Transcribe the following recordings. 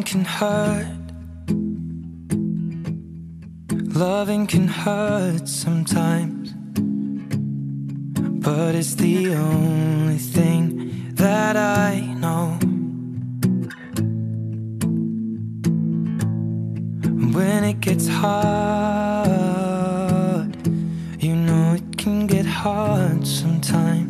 Loving can hurt. Loving can hurt sometimes. But it's the only thing that I know. When it gets hard, you know it can get hard sometimes.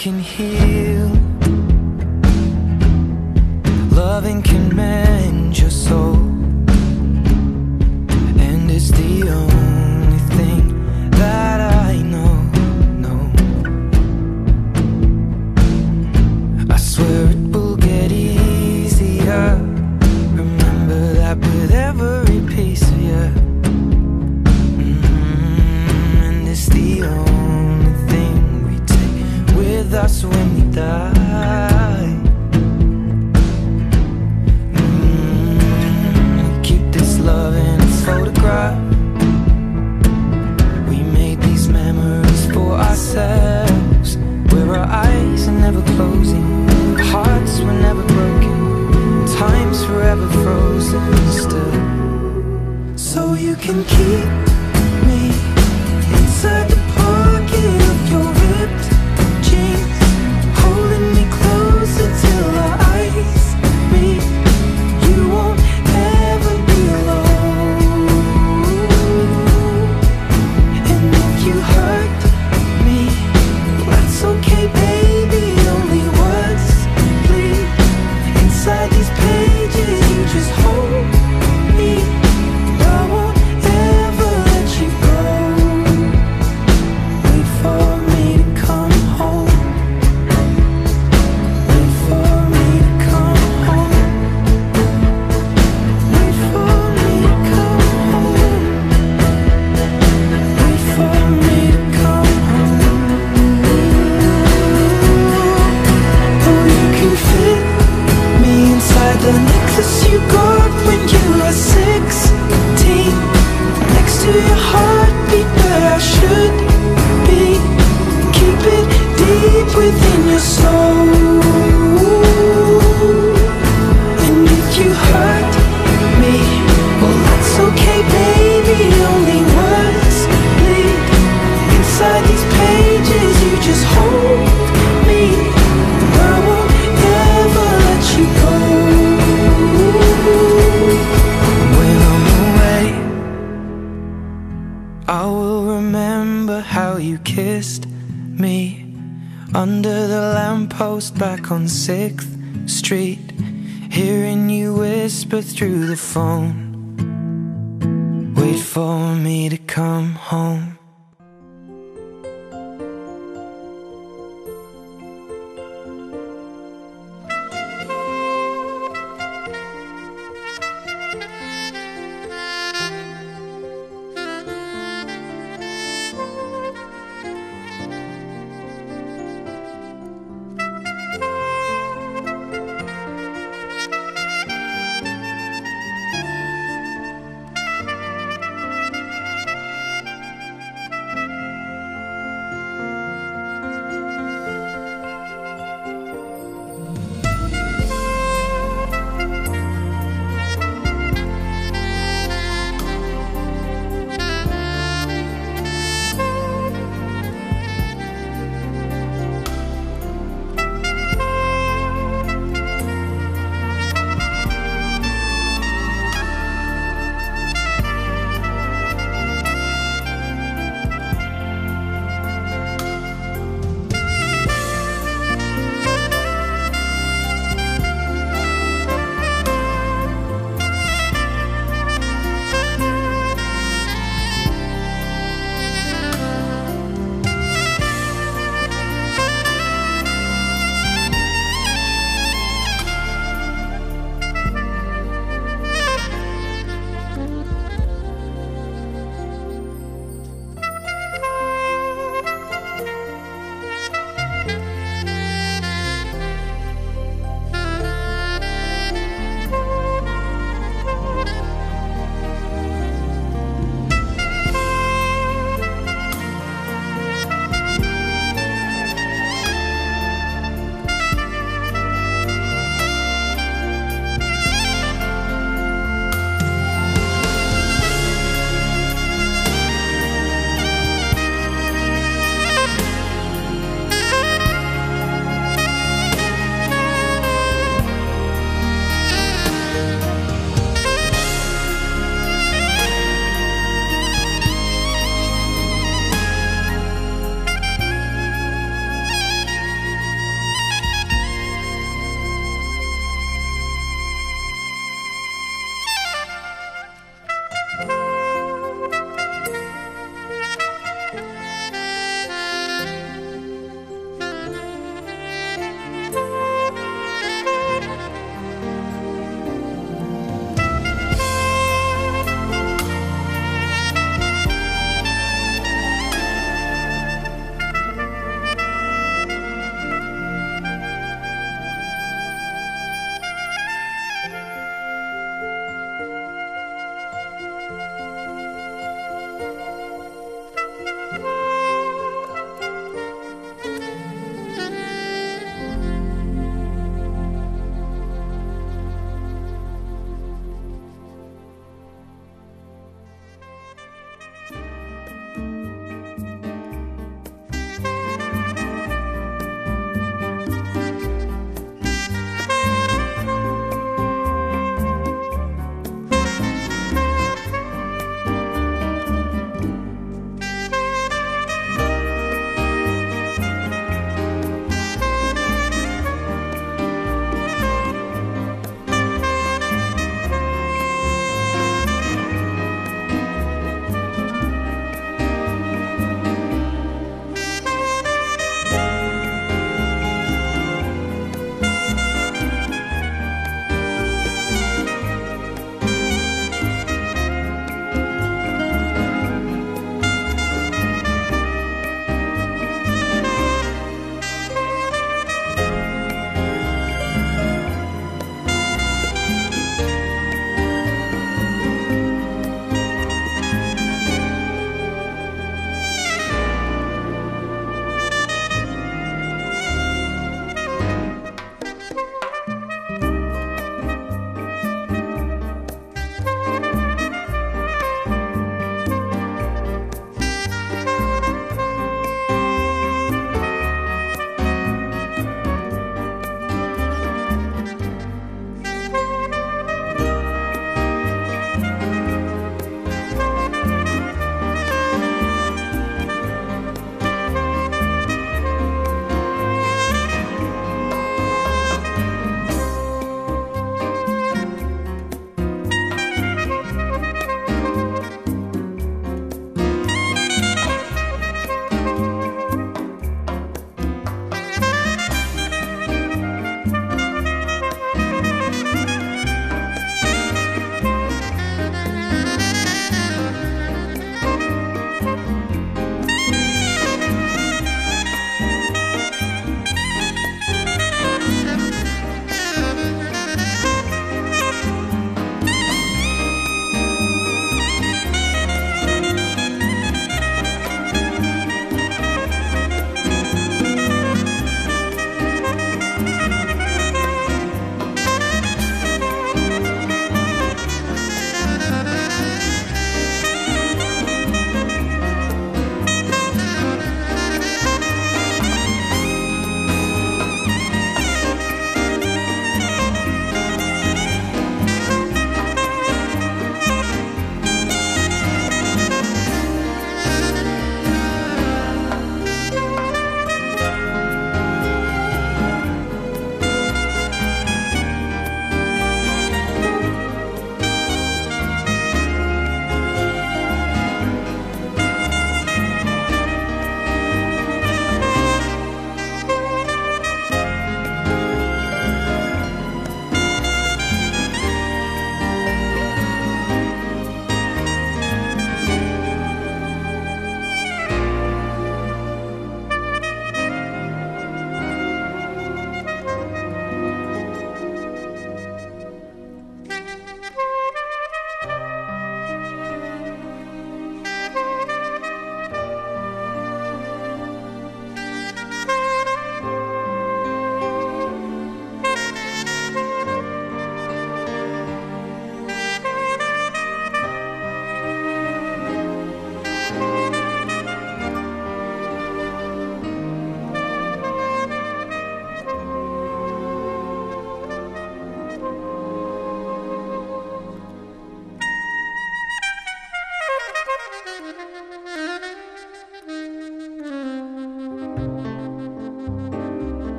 can heal. Loving can mend your soul. And it's the only thing that I know, know. I swear it will on 6th Street, hearing you whisper through the phone. Wait for me to come home.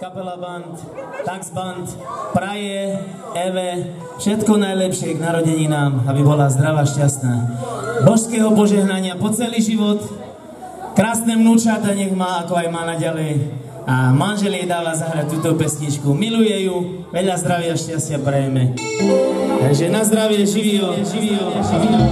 Kapela Band, Tax Band praje Eve všetko najlepšie k narodeninám, aby bola zdravá, šťastná. Božského požehnania po celý život, krásne vnúčata nech má, ako aj má naďalej. A manžel jej dáva zahrať túto pesničku. Miluje ju, veľa zdravia a šťastia prajeme. Takže na zdravie, živio, živio, živio.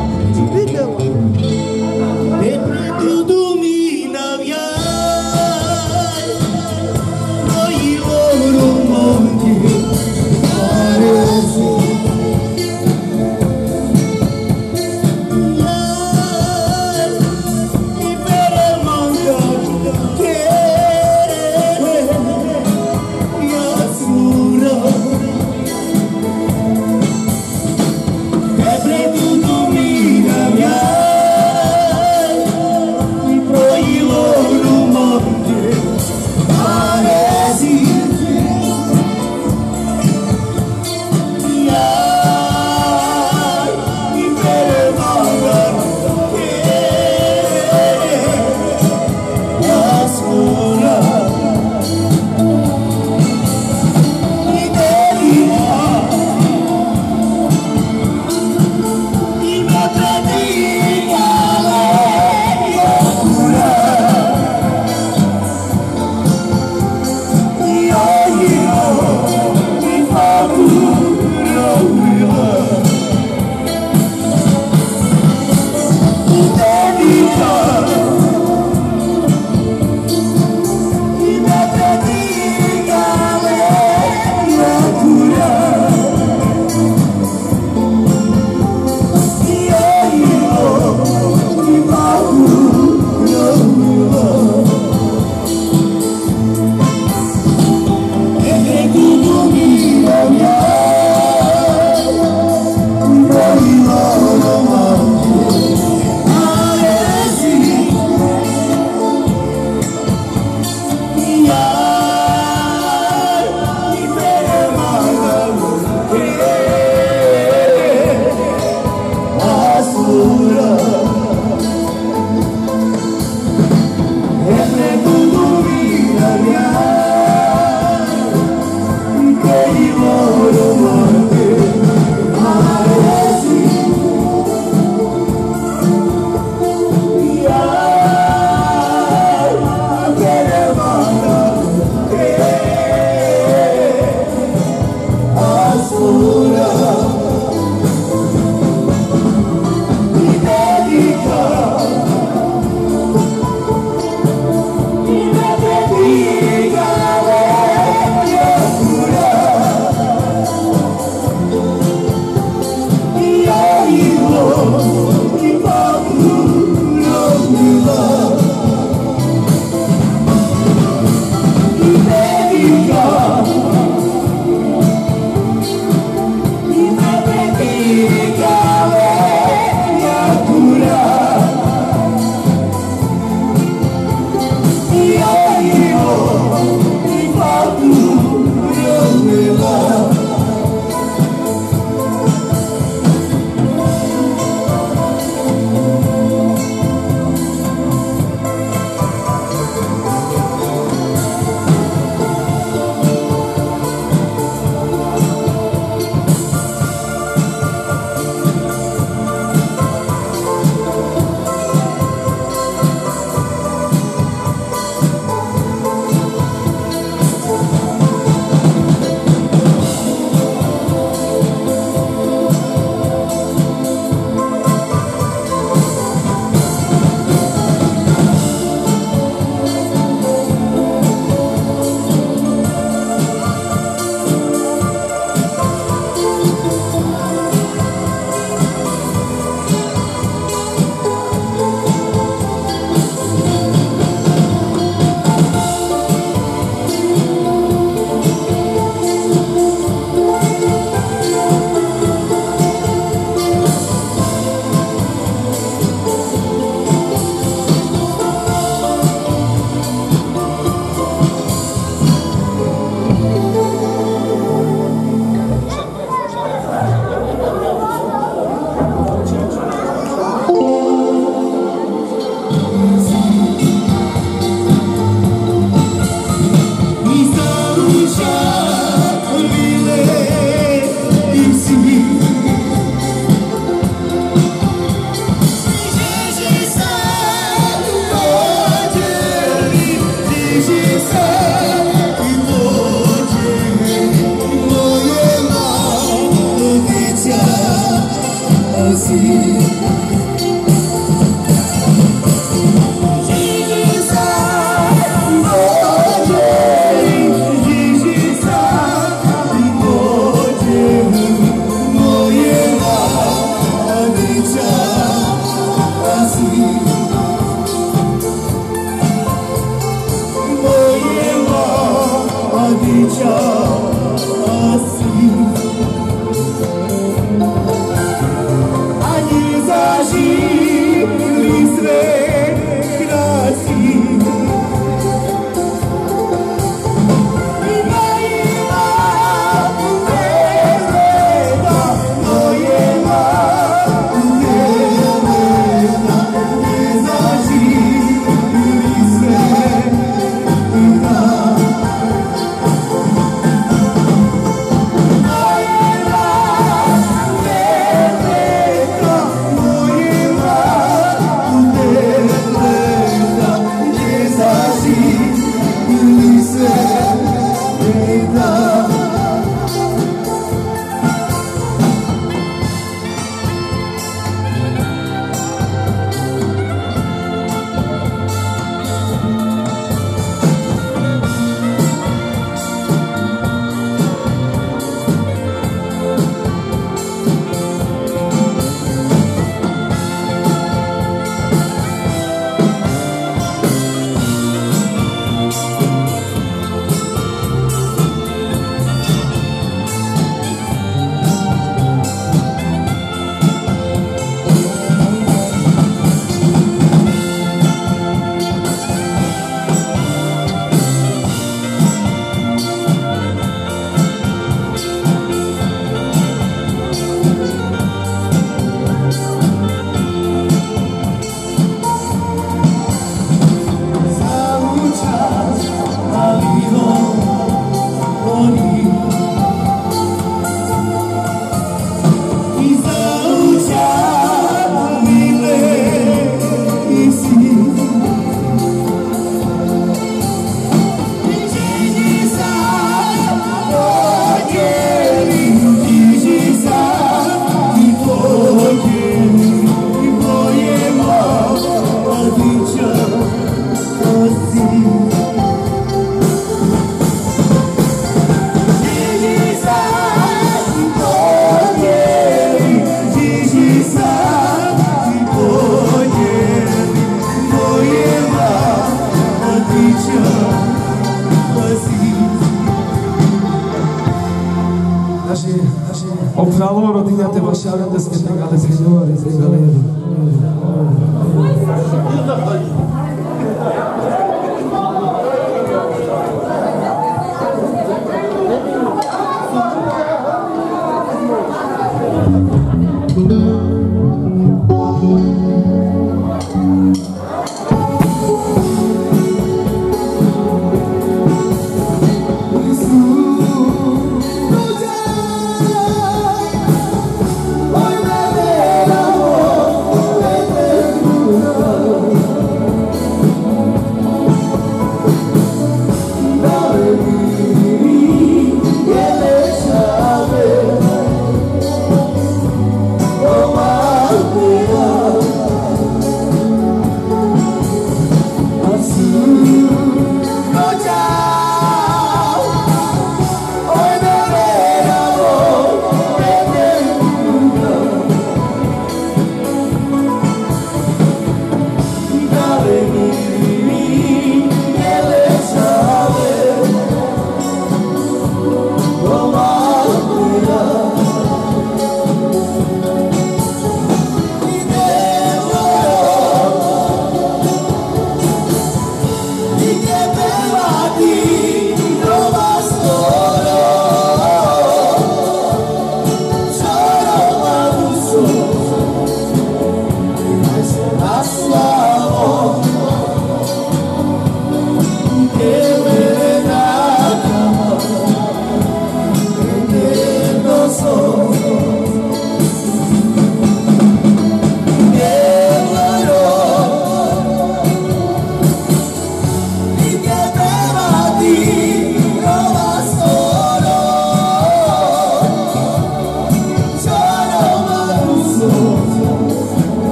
Обнало родината Вашарата с тетага да се говори за Галера.